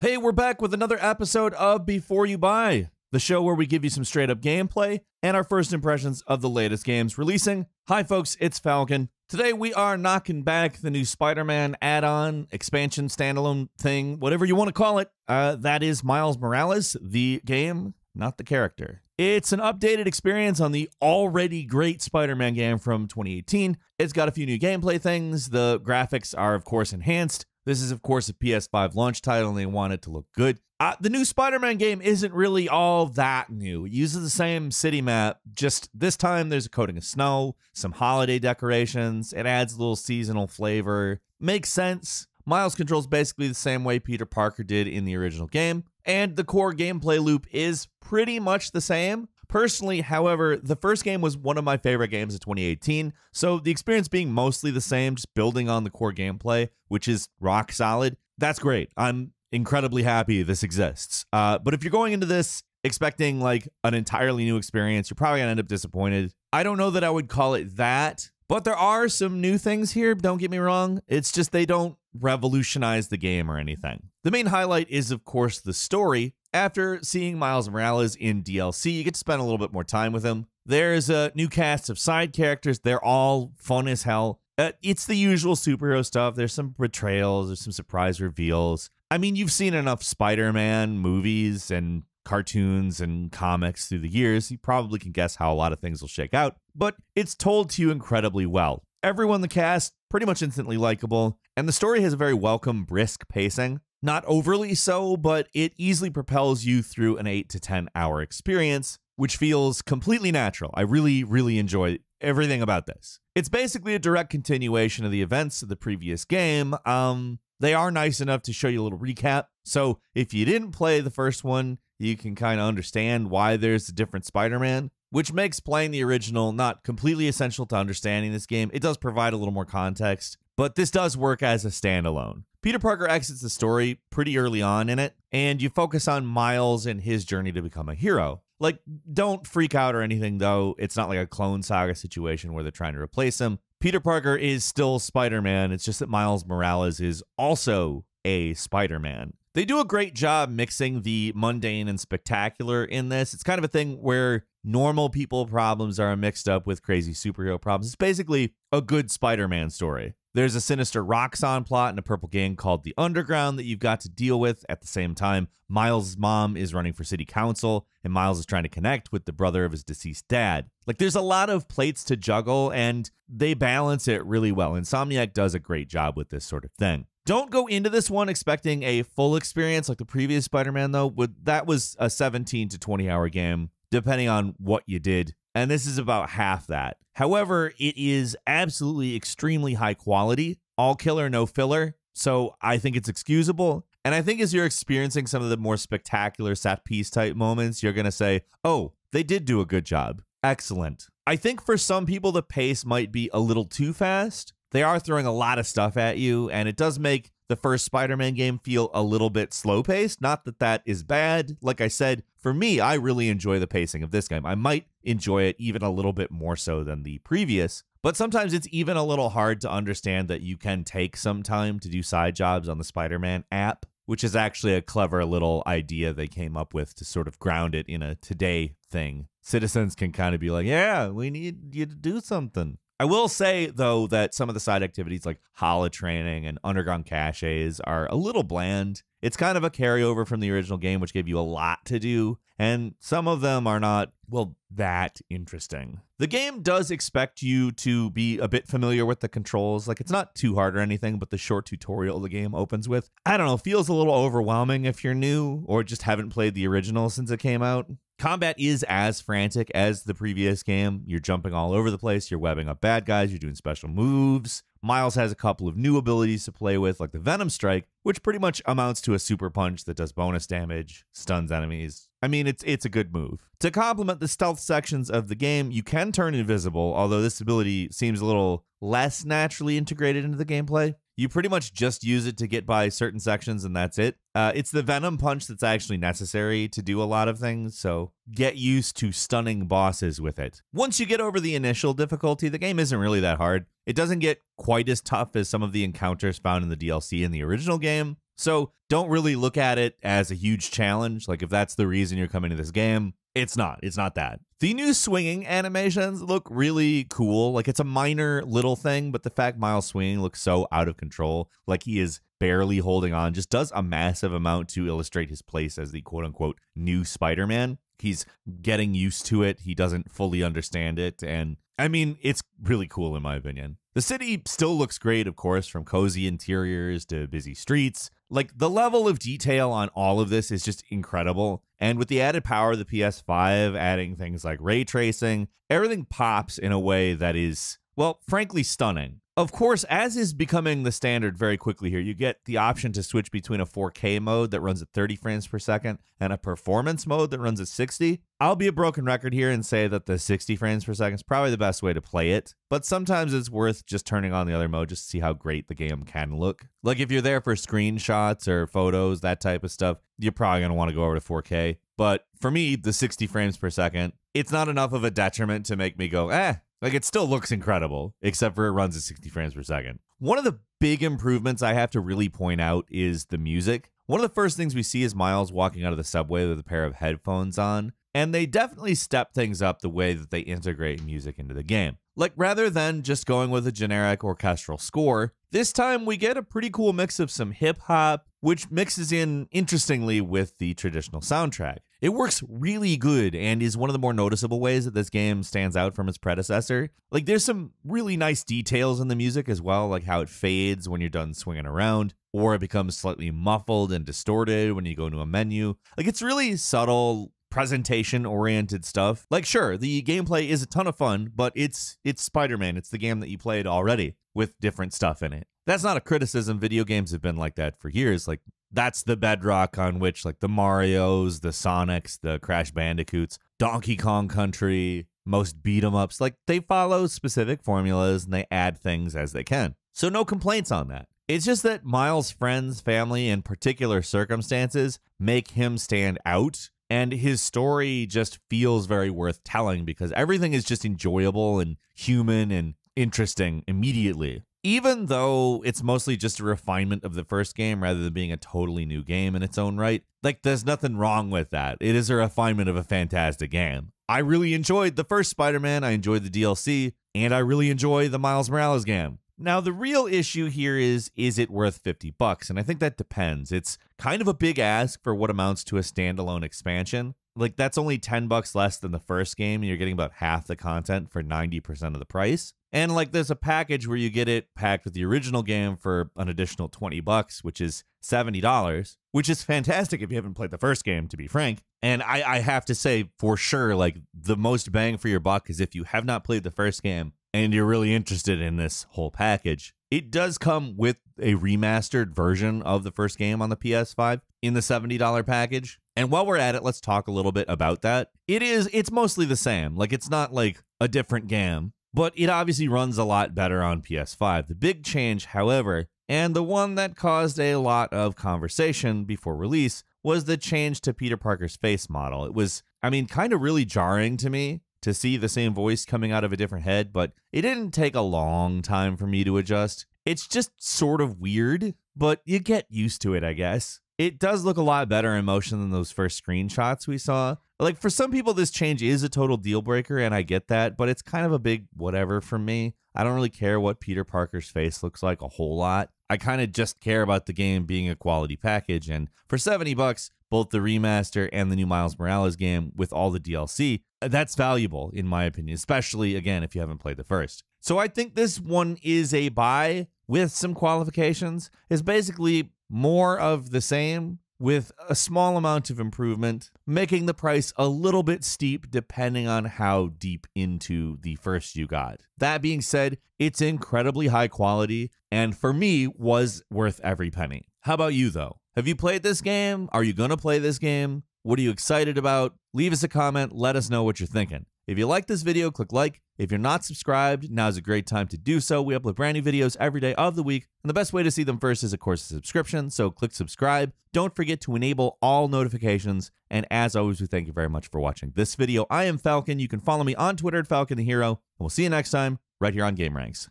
Hey, we're back with another episode of Before You Buy, the show where we give you some straight up gameplay and our first impressions of the latest games releasing. Hi, folks, it's Falcon. Today we are knocking back the new Spider Man add on, expansion, standalone thing, whatever you want to call it. Uh, that is Miles Morales, the game, not the character. It's an updated experience on the already great Spider Man game from 2018. It's got a few new gameplay things. The graphics are, of course, enhanced. This is, of course, a PS5 launch title, and they want it to look good. Uh, the new Spider Man game isn't really all that new. It uses the same city map, just this time there's a coating of snow, some holiday decorations. It adds a little seasonal flavor. Makes sense. Miles controls basically the same way Peter Parker did in the original game, and the core gameplay loop is pretty much the same. Personally, however, the first game was one of my favorite games of 2018, so the experience being mostly the same, just building on the core gameplay, which is rock solid, that's great. I'm incredibly happy this exists. Uh, but if you're going into this expecting like an entirely new experience, you're probably gonna end up disappointed. I don't know that I would call it that, but there are some new things here. Don't get me wrong. It's just they don't revolutionize the game or anything. The main highlight is, of course, the story. After seeing Miles Morales in DLC, you get to spend a little bit more time with him. There's a new cast of side characters. They're all fun as hell. Uh, it's the usual superhero stuff. There's some betrayals, there's some surprise reveals. I mean, you've seen enough Spider Man movies and cartoons and comics through the years. You probably can guess how a lot of things will shake out, but it's told to you incredibly well. Everyone in the cast, pretty much instantly likable, and the story has a very welcome, brisk pacing. Not overly so, but it easily propels you through an 8 to 10 hour experience, which feels completely natural. I really, really enjoy everything about this. It's basically a direct continuation of the events of the previous game. Um, they are nice enough to show you a little recap. So if you didn't play the first one, you can kind of understand why there's a different Spider Man, which makes playing the original not completely essential to understanding this game. It does provide a little more context, but this does work as a standalone. Peter Parker exits the story pretty early on in it, and you focus on Miles and his journey to become a hero. Like, don't freak out or anything, though. It's not like a clone saga situation where they're trying to replace him. Peter Parker is still Spider Man. It's just that Miles Morales is also a Spider Man. They do a great job mixing the mundane and spectacular in this. It's kind of a thing where normal people problems are mixed up with crazy superhero problems. It's basically a good Spider Man story. There's a sinister Roxxon plot in a purple gang called The Underground that you've got to deal with. At the same time, Miles' mom is running for city council, and Miles is trying to connect with the brother of his deceased dad. Like, there's a lot of plates to juggle, and they balance it really well. Insomniac does a great job with this sort of thing. Don't go into this one expecting a full experience like the previous Spider-Man though. That was a 17 to 20 hour game depending on what you did. And this is about half that. However, it is absolutely extremely high quality, all killer no filler. So I think it's excusable. And I think as you're experiencing some of the more spectacular set piece type moments, you're going to say, "Oh, they did do a good job. Excellent." I think for some people the pace might be a little too fast they are throwing a lot of stuff at you, and it does make the first Spider Man game feel a little bit slow paced. Not that that is bad. Like I said, for me, I really enjoy the pacing of this game. I might enjoy it even a little bit more so than the previous, but sometimes it's even a little hard to understand that you can take some time to do side jobs on the Spider Man app, which is actually a clever little idea they came up with to sort of ground it in a today thing. Citizens can kind of be like, yeah, we need you to do something. I will say though that some of the side activities like holotraining and underground caches are a little bland. It's kind of a carryover from the original game, which gave you a lot to do, and some of them are not, well, that interesting. The game does expect you to be a bit familiar with the controls. Like, it's not too hard or anything, but the short tutorial the game opens with, I don't know, feels a little overwhelming if you're new or just haven't played the original since it came out. Combat is as frantic as the previous game. You're jumping all over the place, you're webbing up bad guys, you're doing special moves. Miles has a couple of new abilities to play with, like the Venom Strike, which pretty much amounts to a super punch that does bonus damage, stuns enemies. I mean, it's it's a good move. To complement the stealth sections of the game, you can turn invisible, although this ability seems a little less naturally integrated into the gameplay. You pretty much just use it to get by certain sections, and that's it. Uh, it's the Venom Punch that's actually necessary to do a lot of things, so get used to stunning bosses with it. Once you get over the initial difficulty, the game isn't really that hard. It doesn't get quite as tough as some of the encounters found in the DLC in the original game, So don't really look at it as a huge challenge. Like if that's the reason you're coming to this game, it's not. It's not that. The new swinging animations look really cool. Like it's a minor little thing, but the fact Miles swinging looks so out of control, like he is barely holding on, just does a massive amount to illustrate his place as the quote unquote new Spider Man. He's getting used to it. He doesn't fully understand it. And I mean, it's really cool in my opinion. The city still looks great, of course, from cozy interiors to busy streets. Like the level of detail on all of this is just incredible. And with the added power of the PS5, adding things like ray tracing, everything pops in a way that is, well, frankly stunning. Of course, as is becoming the standard very quickly here, you get the option to switch between a 4K mode that runs at 30 frames per second and a performance mode that runs at 60. I'll be a broken record here and say that the 60 frames per second is probably the best way to play it, but sometimes it's worth just turning on the other mode just to see how great the game can look. Like if you're there for screenshots or photos, that type of stuff, you're probably going to want to go over to 4K. But for me, the 60 frames per second, it's not enough of a detriment to make me go, eh, like it still looks incredible, except for it runs at 60 frames per second. One of the big improvements I have to really point out is the music. One of the first things we see is Miles walking out of the subway with a pair of headphones on, and they definitely step things up the way that they integrate music into the game. Like, rather than just going with a generic orchestral score, this time we get a pretty cool mix of some hip hop, which mixes in interestingly with the traditional soundtrack. It works really good and is one of the more noticeable ways that this game stands out from its predecessor. Like, there's some really nice details in the music as well, like how it fades when you're done swinging around, or it becomes slightly muffled and distorted when you go into a menu. Like, it's really subtle, presentation oriented stuff. Like sure, the gameplay is a ton of fun, but it's it's Spider-Man. It's the game that you played already with different stuff in it. That's not a criticism. Video games have been like that for years. Like that's the bedrock on which like the Marios, the Sonics, the Crash Bandicoots, Donkey Kong Country, most beat 'em ups, like they follow specific formulas and they add things as they can. So no complaints on that. It's just that Miles' friends, family, and particular circumstances make him stand out and his story just feels very worth telling because everything is just enjoyable and human and interesting immediately. Even though it's mostly just a refinement of the first game rather than being a totally new game in its own right, like there's nothing wrong with that. It is a refinement of a fantastic game. I really enjoyed the first Spider Man, I enjoyed the DLC, and I really enjoy the Miles Morales game. Now, the real issue here is is it worth 50 bucks? And I think that depends. It's kind of a big ask for what amounts to a standalone expansion. Like that's only 10 bucks less than the first game and you're getting about half the content for 90% of the price. And like there's a package where you get it packed with the original game for an additional 20 bucks, which is $70, which is fantastic if you haven't played the first game, to be frank. And I, I have to say for sure, like the most bang for your buck is if you have not played the first game and you're really interested in this whole package, it does come with a remastered version of the first game on the PS5 in the $70 package. And while we're at it, let's talk a little bit about that. It is it's mostly the same. Like it's not like a different game, but it obviously runs a lot better on PS5. The big change, however, and the one that caused a lot of conversation before release was the change to Peter Parker's face model. It was I mean kind of really jarring to me to see the same voice coming out of a different head, but it didn't take a long time for me to adjust. It's just sort of weird, but you get used to it, I guess. It does look a lot better in motion than those first screenshots we saw. Like for some people, this change is a total deal breaker, and I get that, but it's kind of a big whatever for me. I don't really care what Peter Parker's face looks like a whole lot. I kind of just care about the game being a quality package, and for 70 bucks, both the remaster and the new Miles Morales game with all the DLC, that's valuable in my opinion, especially again if you haven't played the first. So I think this one is a buy with some qualifications. Is basically more of the same with a small amount of improvement, making the price a little bit steep depending on how deep into the first you got. That being said, it's incredibly high quality and for me was worth every penny. How about you though? Have you played this game? Are you going to play this game? What are you excited about? Leave us a comment. Let us know what you're thinking. If you like this video, click like. If you're not subscribed, now is a great time to do so. We upload brand new videos every day of the week, and the best way to see them first is, of course, a subscription. So click subscribe. Don't forget to enable all notifications. And as always, we thank you very much for watching this video. I am Falcon. You can follow me on Twitter at Falcon the Hero, and we'll see you next time right here on Gameranx.